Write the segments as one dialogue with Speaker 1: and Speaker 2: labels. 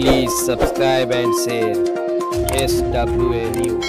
Speaker 1: Please subscribe and share S W
Speaker 2: A news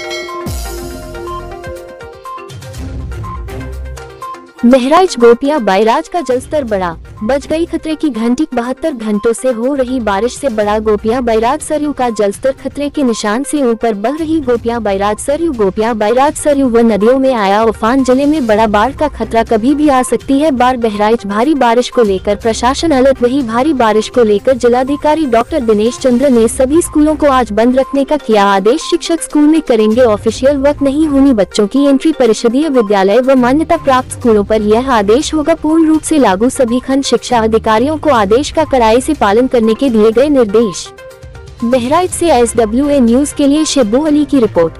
Speaker 2: Maharaj Gopiya barrage का जलस्तर बढ़ा। बच गई खतरे की घंटी बहत्तर घंटों से हो रही बारिश से बड़ा गोपिया बैराज सरयू का जलस्तर खतरे के निशान से ऊपर बह रही गोपिया बैराज सरयू, गोपिया बैराज सरयू व नदियों में आया उफान ज़िले में बड़ा बाढ़ का खतरा कभी भी आ सकती है। बाढ़ बहराइच भारी बारिश को लेकर प्रशासन अलर्ट, वही भारी बारिश को लेकर जिलाधिकारी डॉक्टर दिनेश चंद्र ने सभी स्कूलों को आज बंद रखने का किया आदेश। शिक्षक स्कूल में करेंगे ऑफिशियल वर्क, नहीं होनी बच्चों की एंट्री, परिषदीय विद्यालय व मान्यता प्राप्त स्कूलों आरोप यह आदेश होगा। पूर्ण रूप ऐसी लागू सभी खंड शिक्षा अधिकारियों को आदेश का कड़ाई से पालन करने के दिए गए निर्देश। बहराइच से एस न्यूज़ के लिए शिबू अली की रिपोर्ट।